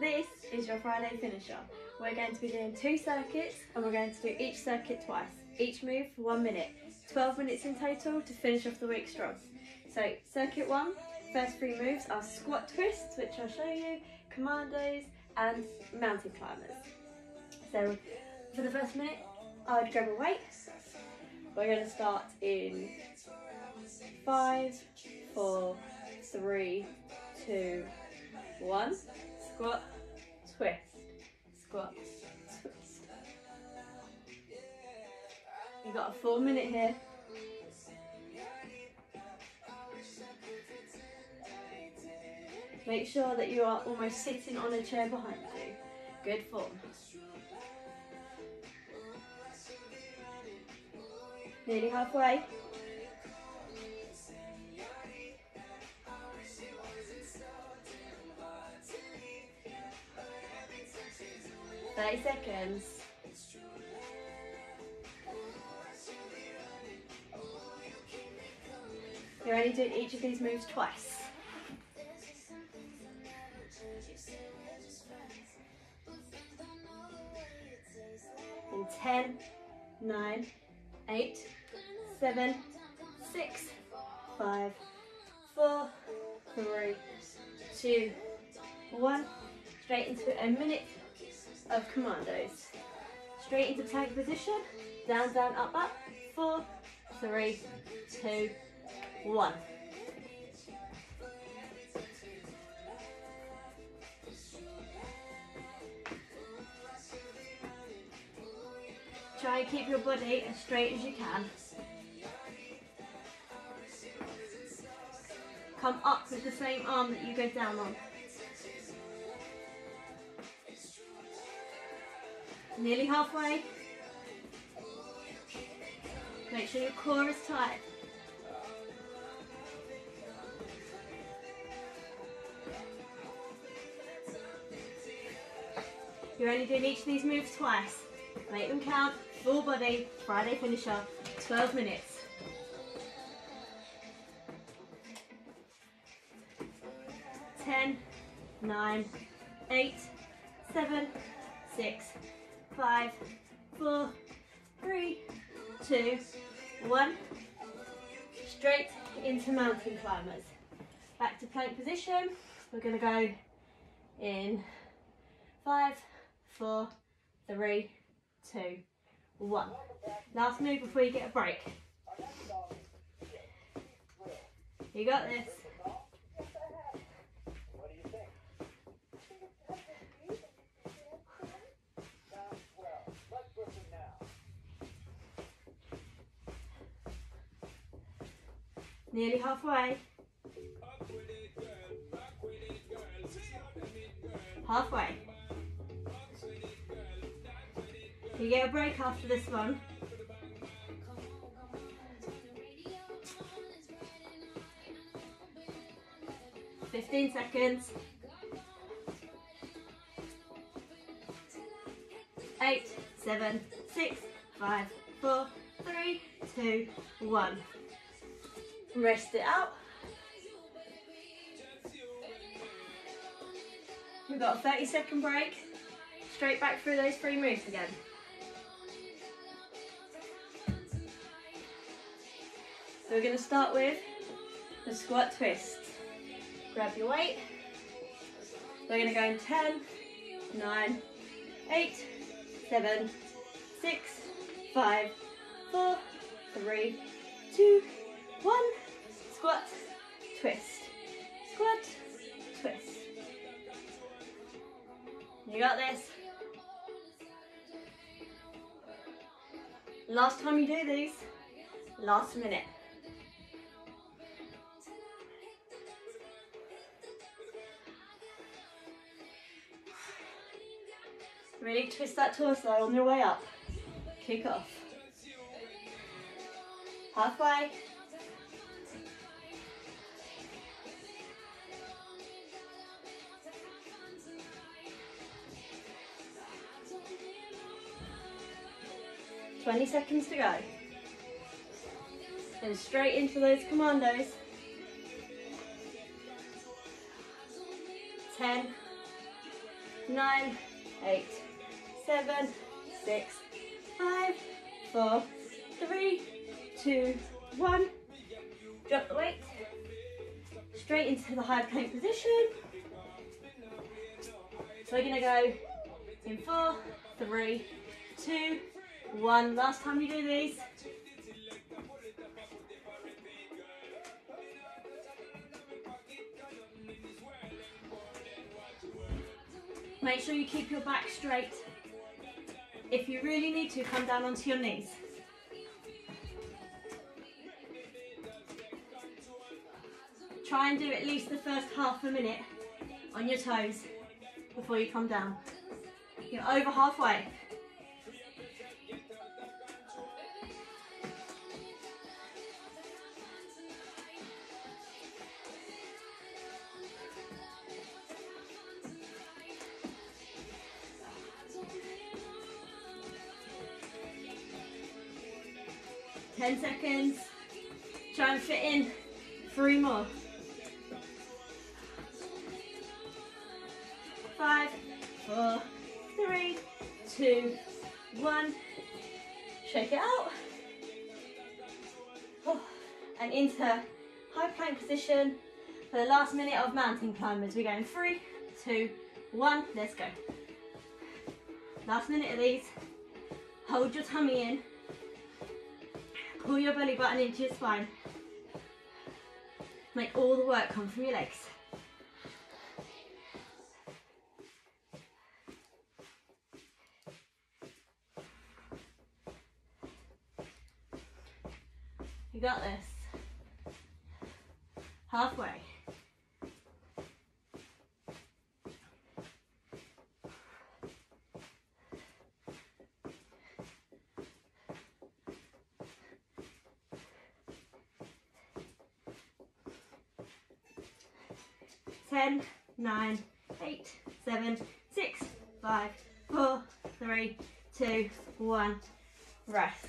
This is your Friday finisher. We're going to be doing two circuits and we're going to do each circuit twice. Each move for one minute. 12 minutes in total to finish off the week strong. So circuit one, first three moves are squat twists, which I'll show you, commandos and mountain climbers. So for the first minute, I would grab a weight. We're going to start in five, four, three, two, one. Squat, twist, squat, twist. You've got a full minute here. Make sure that you are almost sitting on a chair behind you. Good form. Nearly halfway. Thirty seconds. You're only doing each of these moves twice. In 10, 9, 8, 7, 6, 5, 4, 3, 2, 1. Straight into a minute of commandos. Straight into plank position. Down, down, up, up. Four, three, two, one. Try and keep your body as straight as you can. Come up with the same arm that you go down on. Nearly halfway. Make sure your core is tight. You're only doing each of these moves twice. Make them count. Full body, Friday finisher, 12 minutes. Ten, nine, eight, seven, six, five, four, three, two, one. Straight into mountain climbers. Back to plank position. We're to go in five, four, three, two, one. Last move before you get a break. You got this. Nearly halfway. Halfway. You get a break after this one. Fifteen seconds. Eight, seven, six, five, four, three, two, one. Rest it out. We've got a 30 second break. Straight back through those three moves again. So we're going to start with the squat twist. Grab your weight. We're going to go in 10, 9, 8, 7, 6, 5, 4, 3, 2, 1. Squat, twist, squat, twist. You got this. Last time you do these, last minute. Really twist that torso on your way up. Kick off. Halfway. Twenty seconds to go. And straight into those commandos. Ten, nine, eight, seven, six, five, four, three, two, one. Drop the weight. Straight into the high plank position. So we're gonna go in four, three, two, one. Last time you do these. Make sure you keep your back straight. If you really need to, come down onto your knees. Try and do at least the first half a minute on your toes before you come down. You're over halfway. In three more. Five, four, three, two, one. Shake it out. Oh, And into high plank position for the last minute of mountain climbers. We're going three, two, one. Let's go. Last minute of these. Hold your tummy in. Pull your belly button into your spine. Make all the work come from your legs. You got this. 10, 9, 8, 7, 6, 5, 4, 3, 2, 1. Rest.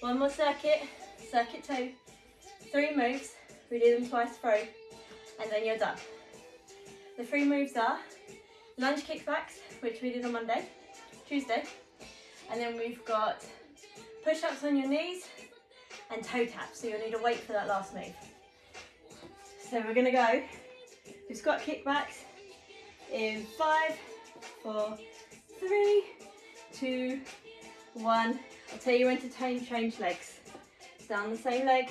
One more circuit, circuit two, three moves, we do them twice through, and then you're done. The three moves are lunge kickbacks, which we did on Monday, Tuesday, and then we've got push-ups on your knees and toe taps, so you'll need to wait for that last move. So we're gonna go with squat kickbacks in five, four, three, two, one. I'll tell you when to change, change legs. Down the same leg.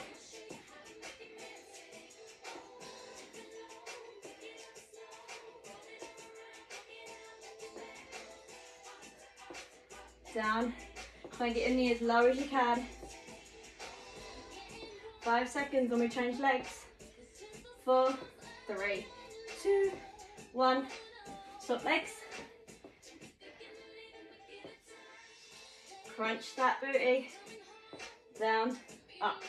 Down. Try and get your knee as low as you can. Five seconds when we change legs. Four, three, two, one. Stop legs. Crunch that booty. Down, up.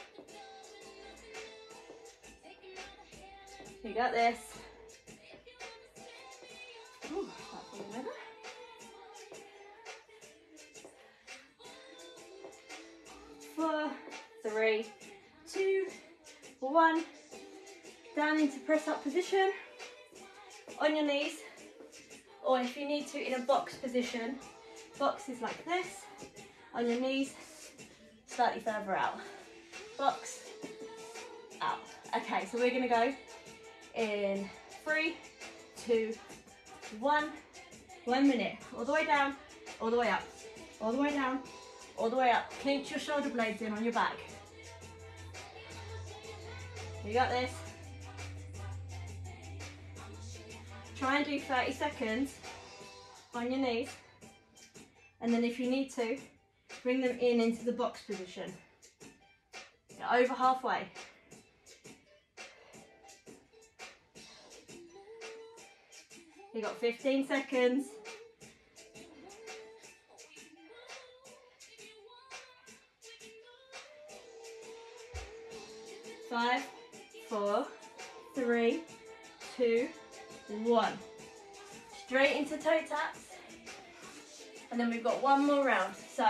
You got this. Four, three, two, one. Down into press up position. On your knees. Or if you need to, in a box position. Box is like this on your knees, slightly further out. Box, out. Okay, so we're gonna go in three, two, one, one minute. All the way down, all the way up, all the way down, all the way up. Clench your shoulder blades in on your back. You got this. Try and do 30 seconds on your knees. And then if you need to, bring them in into the box position. Over halfway. You got 15 seconds. Toe taps. And then we've got one more round. So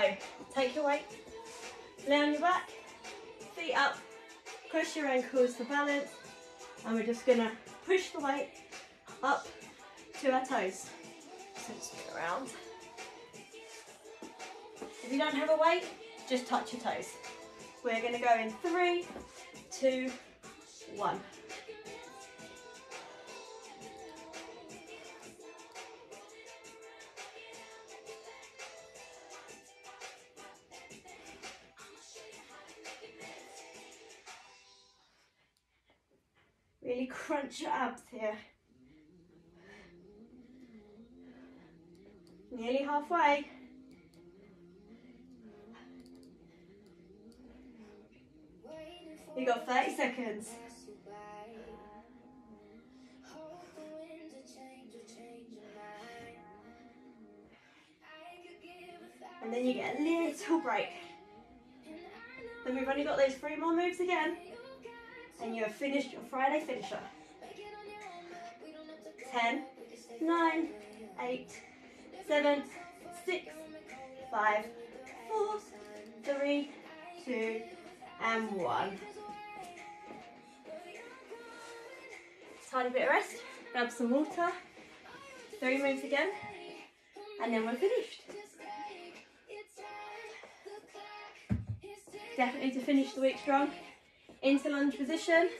take your weight, lay on your back, feet up, push your ankles for balance. And we're just gonna push the weight up to our toes. So spin around. If you don't have a weight, just touch your toes. We're to go in three, two, one. Really crunch your abs here. Nearly halfway. You got 30 seconds. And then you get a little break. Then we've only got those three more moves again. And you have finished your Friday finisher. 10, 9, 8, 7, 6, 5, 4, 3, 2, and 1. Tiny bit of rest, grab some water, three moves again, and then we're finished. Definitely to finish the week strong. Into lunge position.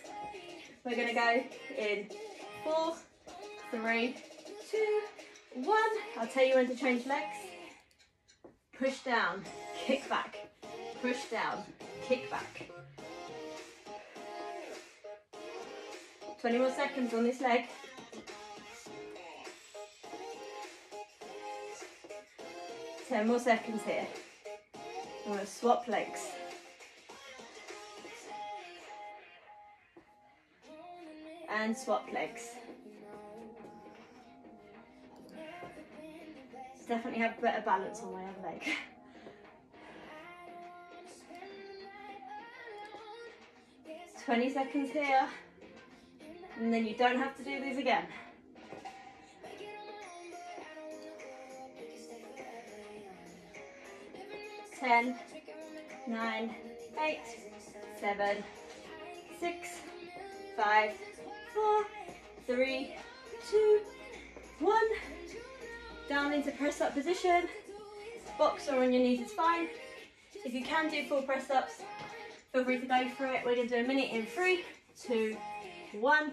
We're gonna go in four, three, two, one. I'll tell you when to change legs. Push down, kick back, push down, kick back. 20 more seconds on this leg. Ten more seconds here. I'm to swap legs. And swap legs. Definitely have better balance on my other leg. 20 seconds here, and then you don't have to do these again. Ten, nine, eight, seven, six, five, four, three, two, one. Down into press up position. Boxer on your knees is fine. If you can do full press ups, Feel free to go for it. We're to do a minute in three, two, one.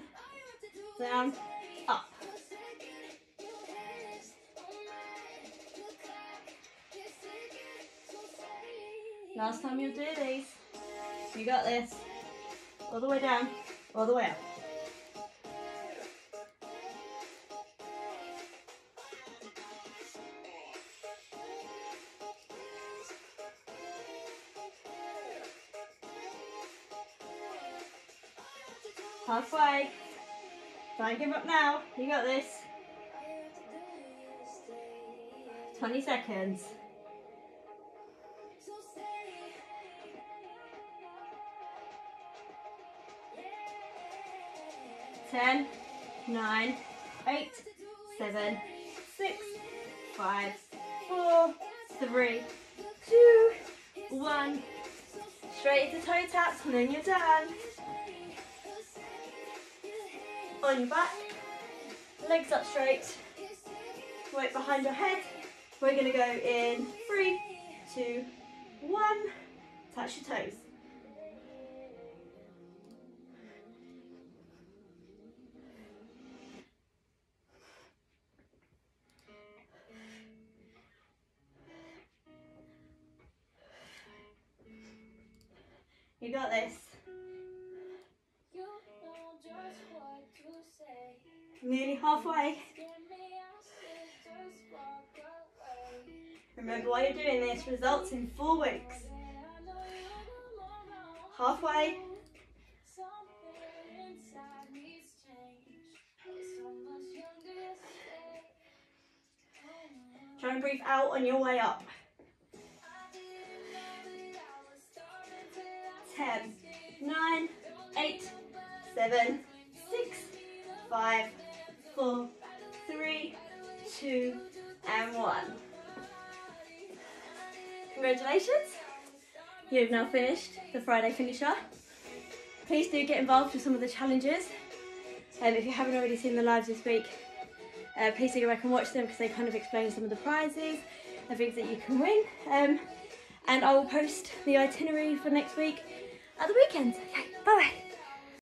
Down, up. Last time you'll do these. You got this. All the way down, all the way up. Don't give up now. You got this. 20 seconds. Ten, nine, eight, seven, six, five, four, three, two, one. Straight to toe taps and then you're done on your back, legs up straight, weight behind your head. We're to go in three, two, one. Touch your toes. You got this. nearly halfway. Remember why you're doing this results in four weeks. Halfway. Try and breathe out on your way up. Ten, nine, eight, seven, six, five. Congratulations! You've now finished the Friday finisher. Please do get involved with some of the challenges. And if you haven't already seen the lives this week, uh, please do go back and watch them because they kind of explain some of the prizes and things that you can win. Um, and I will post the itinerary for next week at the weekend. Okay, bye bye.